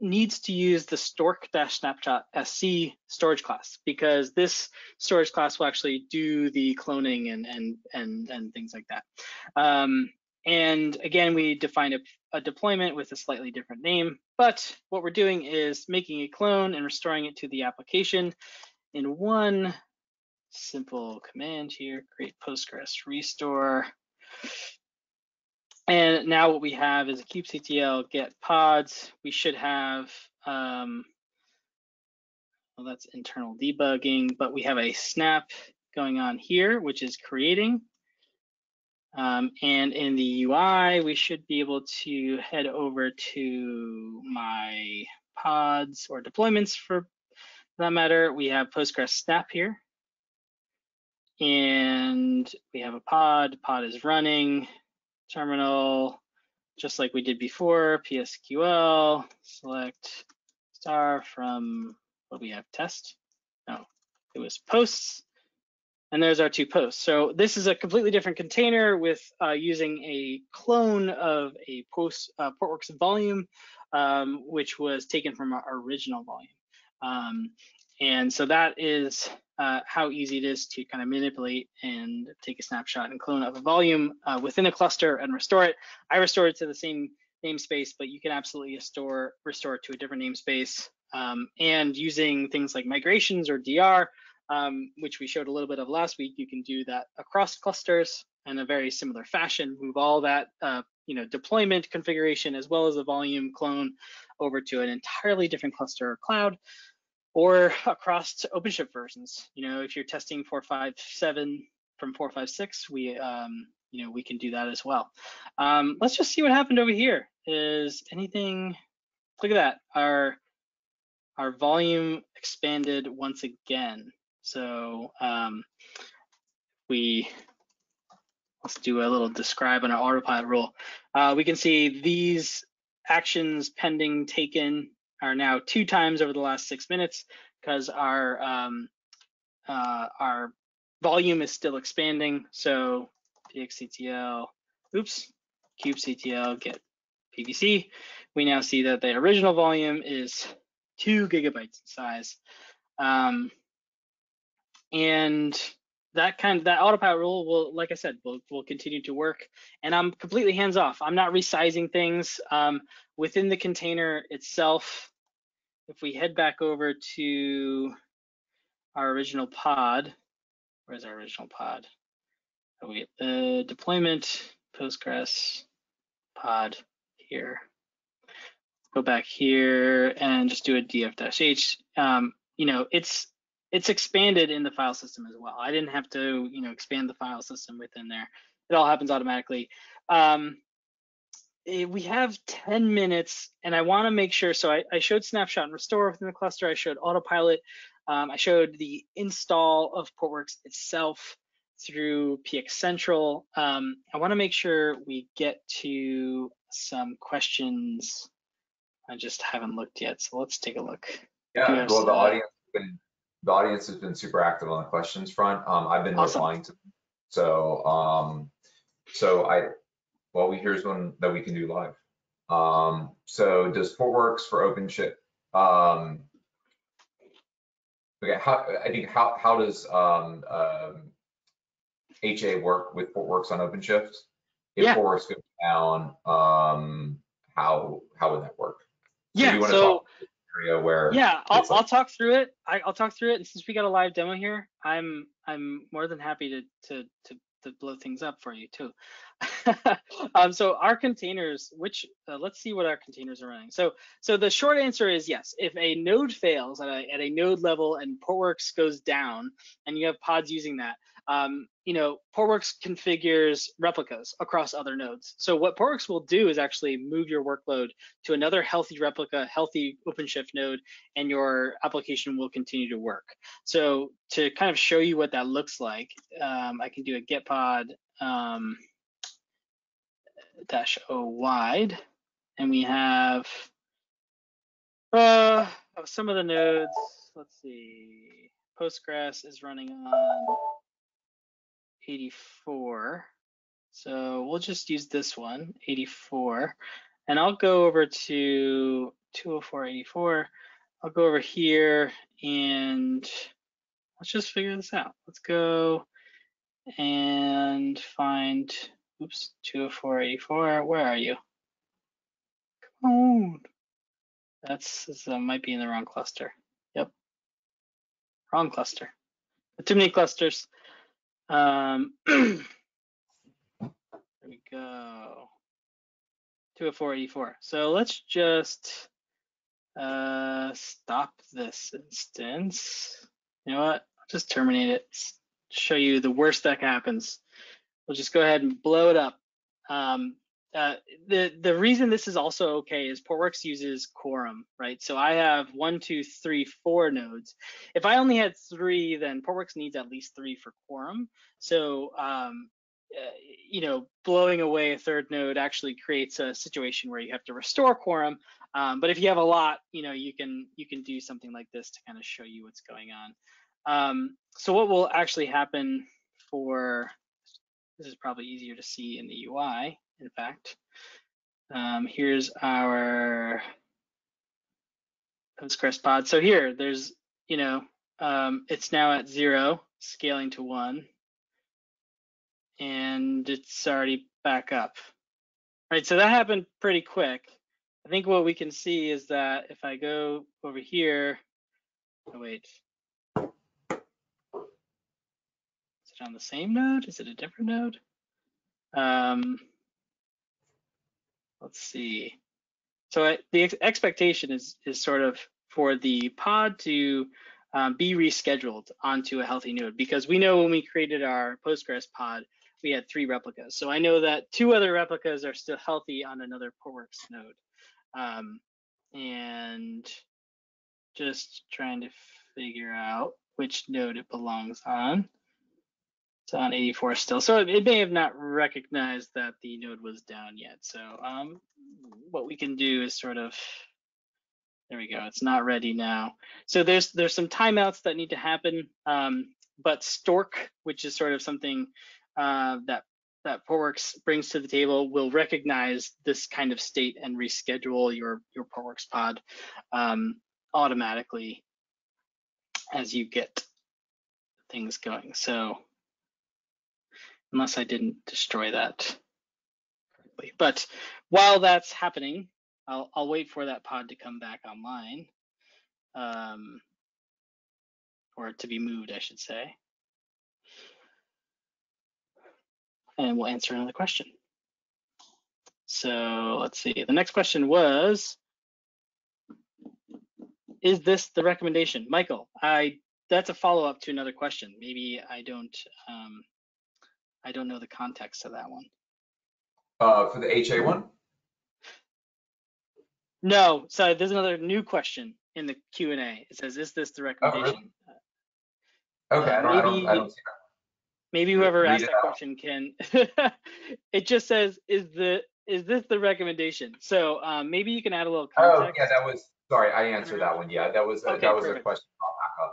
[SPEAKER 2] needs to use the stork-snapshot SC storage class because this storage class will actually do the cloning and and and and things like that. Um, and again, we define a, a, deployment with a slightly different name, but what we're doing is making a clone and restoring it to the application in one simple command here, create Postgres restore. And now what we have is a kubectl get pods. We should have, um, well, that's internal debugging, but we have a snap going on here, which is creating. Um, and in the UI, we should be able to head over to my pods or deployments for that matter. We have Postgres snap here. And we have a pod, pod is running, terminal, just like we did before, PSQL, select star from what we have test. No, it was posts. And there's our two posts. So this is a completely different container with uh, using a clone of a post uh, Portworx volume, um, which was taken from our original volume. Um, and so that is uh, how easy it is to kind of manipulate and take a snapshot and clone of a volume uh, within a cluster and restore it. I restore it to the same namespace, but you can absolutely restore, restore it to a different namespace. Um, and using things like migrations or DR, um, which we showed a little bit of last week, you can do that across clusters in a very similar fashion, move all that uh, you know, deployment configuration as well as the volume clone over to an entirely different cluster or cloud or across OpenShift versions. You know, if you're testing 457 from 456, we, um, you know, we can do that as well. Um, let's just see what happened over here. Is anything, look at that, our, our volume expanded once again. So um, we, let's do a little describe on our autopilot rule. Uh, we can see these actions pending taken are now two times over the last six minutes because our um, uh, our volume is still expanding. So pxctl, oops, kubectl get PVC. We now see that the original volume is two gigabytes in size. Um, and that kind of that autopilot rule will, like I said, will will continue to work. And I'm completely hands off. I'm not resizing things um, within the container itself if we head back over to our original pod, where's our original pod? Oh, we uh, deployment Postgres pod here. Go back here and just do a df-h. Um, you know, it's it's expanded in the file system as well. I didn't have to, you know, expand the file system within there. It all happens automatically. Um, we have 10 minutes and I want to make sure, so I, I, showed snapshot and restore within the cluster, I showed autopilot, um, I showed the install of Portworx itself through PX Central. Um, I want to make sure we get to some questions. I just haven't looked yet, so let's take a look.
[SPEAKER 1] Yeah, well, the audience, been, the audience has been super active on the questions front. Um, I've been awesome. replying to them. So, um, so I, well, we here's one that we can do live. Um, so does Portworx for OpenShift? Um, okay, how I think how how does um, um, HA work with Portworx on OpenShift? If yeah. Portworx goes down, um, how how would that work?
[SPEAKER 2] So yeah. so
[SPEAKER 1] area where
[SPEAKER 2] yeah, I'll, like, I'll talk through it. I, will talk through it, and since we got a live demo here, I'm I'm more than happy to to to to blow things up for you too. um, so our containers, which uh, let's see what our containers are running. So so the short answer is yes. If a node fails at a, at a node level and Portworx goes down, and you have pods using that, um, you know, Portworx configures replicas across other nodes. So what Portworx will do is actually move your workload to another healthy replica, healthy OpenShift node, and your application will continue to work. So to kind of show you what that looks like, um, I can do a get pod um, dash O wide, and we have uh, some of the nodes. Let's see, Postgres is running on 84. So we'll just use this one, 84. And I'll go over to 204.84. I'll go over here and let's just figure this out. Let's go and find, oops, 204.84. Where are you? Come on. That's, this uh, might be in the wrong cluster. Yep. Wrong cluster. Too many clusters. Um, there we go. 204.84. So let's just uh, stop this instance. You know what? I'll just terminate it. Show you the worst that happens. We'll just go ahead and blow it up. Um, uh, the the reason this is also okay is Portworx uses quorum, right? So I have one, two, three, four nodes. If I only had three, then Portworx needs at least three for quorum. So um, uh, you know, blowing away a third node actually creates a situation where you have to restore quorum. Um, but if you have a lot, you know, you can you can do something like this to kind of show you what's going on. Um, so what will actually happen for this is probably easier to see in the UI in fact. Um, here's our Postgres pod. So here, there's, you know, um, it's now at zero, scaling to one, and it's already back up. Right, so that happened pretty quick. I think what we can see is that if I go over here, oh wait, is on the same node? Is it a different node? Um, let's see. So I, the ex expectation is is sort of for the pod to um, be rescheduled onto a healthy node because we know when we created our Postgres pod, we had three replicas. So I know that two other replicas are still healthy on another Portworx node. Um, and just trying to figure out which node it belongs on. It's on 84 still. So it, may have not recognized that the node was down yet. So um, what we can do is sort of, there we go. It's not ready now. So there's there's some timeouts that need to happen. Um, but Stork, which is sort of something uh, that that Portworx brings to the table, will recognize this kind of state and reschedule your your Portworx pod um, automatically as you get things going. So unless I didn't destroy that. But while that's happening, I'll, I'll wait for that pod to come back online, um, or to be moved, I should say. And we'll answer another question. So let's see. The next question was, is this the recommendation? Michael, I that's a follow up to another question. Maybe I don't um, I don't know the context of that one.
[SPEAKER 1] Uh, for the HA one?
[SPEAKER 2] No, so there's another new question in the Q and A. It says, "Is this the recommendation?"
[SPEAKER 1] Oh, really? Okay, uh, I, don't, maybe, I, don't, I don't see that.
[SPEAKER 2] Maybe whoever asked that out. question can. it just says, "Is the is this the recommendation?" So um, maybe you can add a little context.
[SPEAKER 1] Oh yeah, that was sorry. I answered that one. Yeah, that was uh, okay, that was perfect. a question about.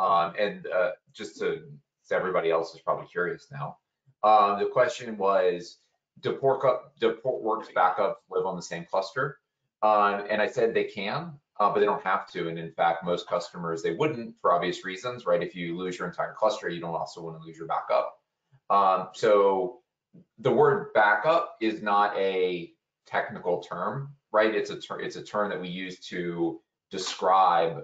[SPEAKER 1] Um, and uh, just to so everybody else is probably curious now. Um, the question was, do, Port, do Portworx backups live on the same cluster? Um, and I said they can, uh, but they don't have to. And in fact, most customers, they wouldn't for obvious reasons, right? If you lose your entire cluster, you don't also want to lose your backup. Um, so the word backup is not a technical term, right? It's a, it's a term that we use to describe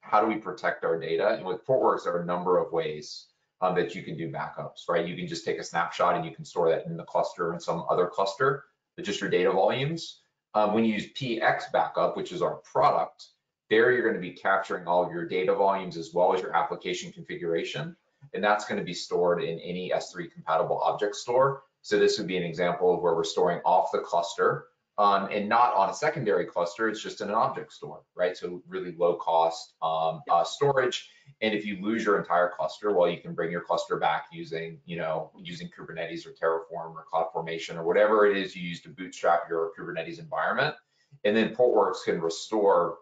[SPEAKER 1] how do we protect our data. And with Portworx, there are a number of ways um, that you can do backups, right? You can just take a snapshot and you can store that in the cluster in some other cluster, but just your data volumes. Um, when you use PX backup, which is our product, there you're going to be capturing all of your data volumes as well as your application configuration. And that's going to be stored in any S3 compatible object store. So this would be an example of where we're storing off the cluster um, and not on a secondary cluster, it's just in an object store, right? So really low cost um, uh, storage. And if you lose your entire cluster, well, you can bring your cluster back using, you know, using Kubernetes or Terraform or CloudFormation or whatever it is you use to bootstrap your Kubernetes environment. And then Portworx can restore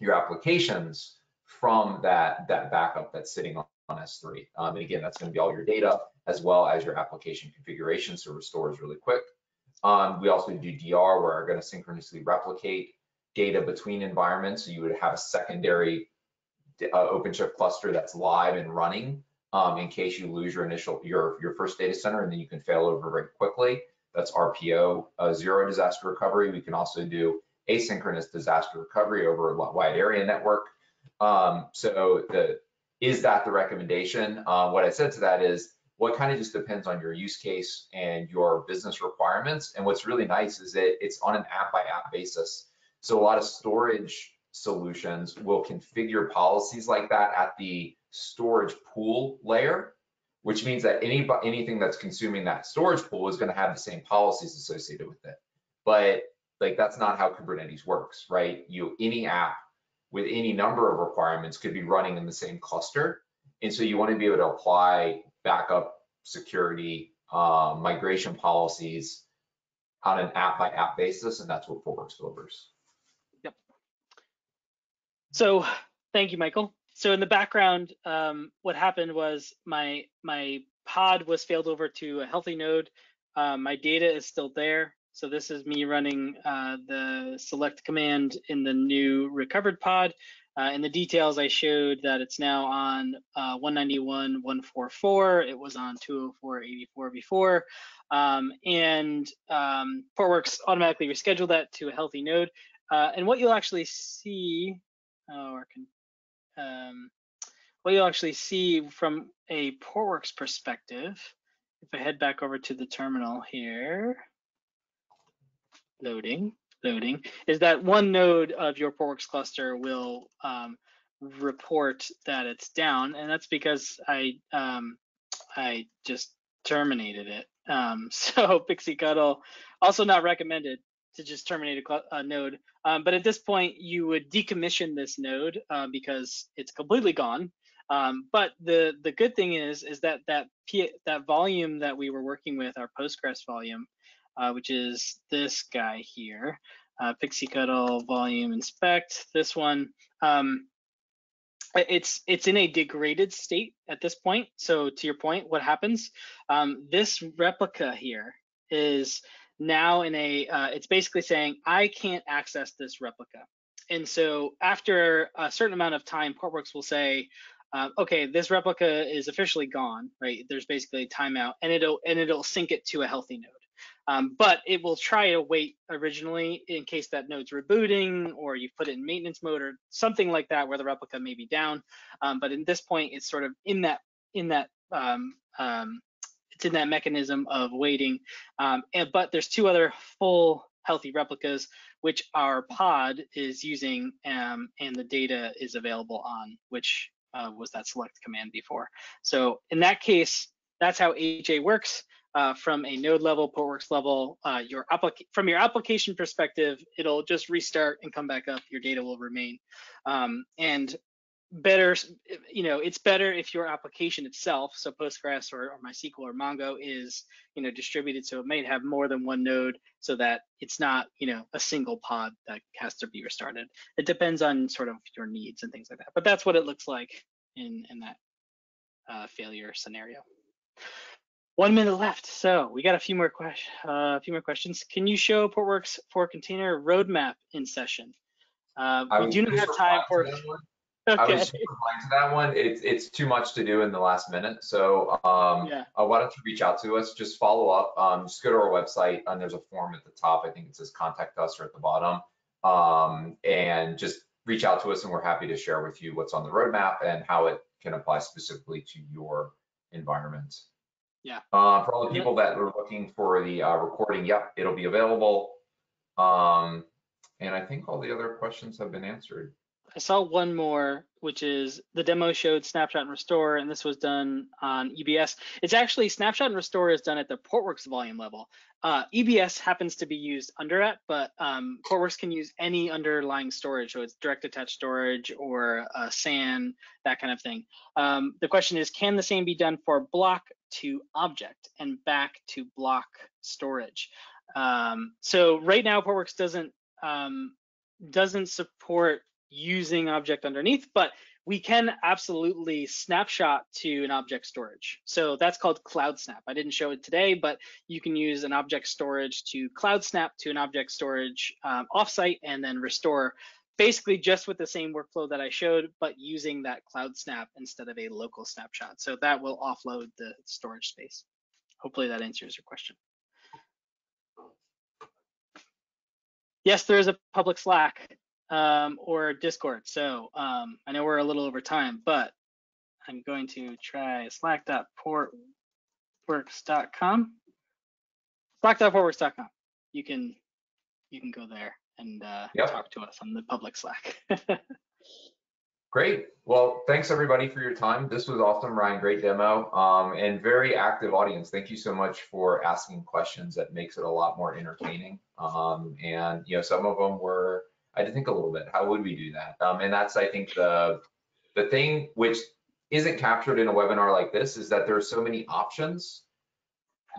[SPEAKER 1] your applications from that, that backup that's sitting on, on S3. Um, and again, that's going to be all your data as well as your application configuration. So restore is really quick. Um, we also do DR where we're going to synchronously replicate data between environments. So you would have a secondary uh, OpenShift cluster that's live and running um, in case you lose your initial your your first data center and then you can fail over very quickly. That's RPO uh, zero disaster recovery. We can also do asynchronous disaster recovery over a wide area network. Um, so the is that the recommendation? Uh, what I said to that is Well, it kind of just depends on your use case and your business requirements. And what's really nice is that it's on an app by app basis. So a lot of storage solutions will configure policies like that at the storage pool layer, which means that any anything that's consuming that storage pool is going to have the same policies associated with it. But like that's not how Kubernetes works, right? You any app with any number of requirements could be running in the same cluster. And so you want to be able to apply backup security, um, migration policies on an app by app basis, and that's what Portworx delivers.
[SPEAKER 2] Yep. So thank you, Michael. So in the background, um, what happened was my my pod was failed over to a healthy node. Um, my data is still there. So this is me running uh, the select command in the new recovered pod. Uh, in the details, I showed that it's now on uh, 191.144. It was on 204.84 before. Um, and um, Portworx automatically rescheduled that to a healthy node. Uh, and what you'll actually see, oh, or can, um, what you'll actually see from a Portworx perspective, if I head back over to the terminal here, loading, loading, is that one node of your Portworx cluster will um, report that it's down, and that's because I um, I just terminated it. Um, so pxctl also not recommended to just terminate a, a node. Um, but at this point, you would decommission this node uh, because it's completely gone. Um, but the the good thing is is that that P, that volume that we were working with, our Postgres volume, uh, which is this guy here, uh, pxctl volume inspect. This one, um, it's it's in a degraded state at this point. So to your point, what happens? Um, this replica here is now in a. Uh, it's basically saying I can't access this replica. And so after a certain amount of time, Portworx will say, uh, okay, this replica is officially gone, right? There's basically a timeout, and it'll and it'll sync it to a healthy node. Um, but it will try to wait originally in case that node's rebooting or you put it in maintenance mode or something like that where the replica may be down. Um, but in this point, it's sort of in that in that um, um it's in that mechanism of waiting. Um, and, but there's two other full healthy replicas which our pod is using um, and the data is available on, which uh, was that select command before. So in that case, that's how AJ works uh, from a node level, Portworx level, uh, your from your application perspective, it'll just restart and come back up. Your data will remain. Um, and better, you know, it's better if your application itself, so Postgres or, or MySQL or Mongo is, you know, distributed. So it may have more than one node so that it's not, you know, a single pod that has to be restarted. It depends on sort of your needs and things like that. But that's what it looks like in, in that uh, failure scenario. One minute left, so we got a few more questions. Uh, a few more questions. Can you show Portworx for container roadmap in session? Uh, we do not have time for. Okay.
[SPEAKER 1] I was replying to that one. It's it's too much to do in the last minute. So um, yeah. Uh, why don't you reach out to us? Just follow up. Um, just go to our website and there's a form at the top. I think it says contact us or at the bottom. Um, and just reach out to us and we're happy to share with you what's on the roadmap and how it can apply specifically to your environment.
[SPEAKER 2] Yeah.
[SPEAKER 1] Uh, for all the people that are looking for the uh, recording, yep, it'll be available. Um, and I think all the other questions have been answered.
[SPEAKER 2] I saw one more, which is the demo showed snapshot and restore, and this was done on EBS. It's actually snapshot and restore is done at the Portworx volume level. Uh, EBS happens to be used under it, but um, Portworx can use any underlying storage, so it's direct attached storage or uh, SAN, that kind of thing. Um, the question is, can the same be done for block to object and back to block storage? Um, so right now, Portworx doesn't um, doesn't support using object underneath, but we can absolutely snapshot to an object storage. So that's called Cloud Snap. I didn't show it today, but you can use an object storage to Cloud Snap to an object storage um, offsite and then restore basically just with the same workflow that I showed, but using that Cloud Snap instead of a local snapshot. So that will offload the storage space. Hopefully that answers your question. Yes, there is a public Slack um, or Discord. So um, I know we're a little over time, but I'm going to try slack.port Portworx.com. Slack.portworx.com. You can you can go there and uh,
[SPEAKER 1] Yep.
[SPEAKER 2] talk to us on the public Slack.
[SPEAKER 1] Great. Well, thanks everybody for your time. This was awesome, Ryan. Great demo um, and very active audience. Thank you so much for asking questions. That makes it a lot more entertaining. Um, and you know, some of them were I had to think a little bit. How would we do that? Um, and that's I think the the thing which isn't captured in a webinar like this is that there are so many options.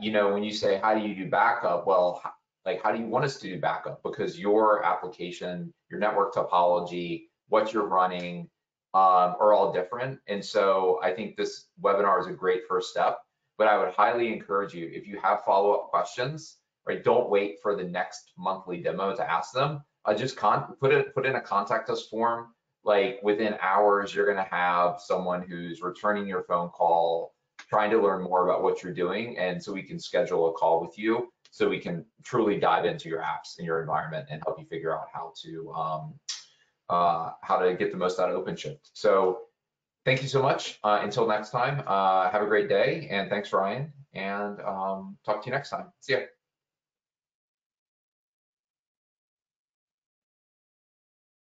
[SPEAKER 1] You know, when you say how do you do backup? Well, like how do you want us to do backup? Because your application, your network topology, what you're running um, are all different. And so I think this webinar is a great first step, but I would highly encourage you, if you have follow-up questions, right, don't wait for the next monthly demo to ask them. Uh, just con put it put in a contact us form. Like within hours, you're gonna have someone who's returning your phone call, trying to learn more about what you're doing, and so we can schedule a call with you so we can truly dive into your apps and your environment and help you figure out how to um, uh, how to get the most out of OpenShift. So thank you so much. Uh, until next time, uh, have a great day and thanks Ryan and um, talk to you next time. See ya.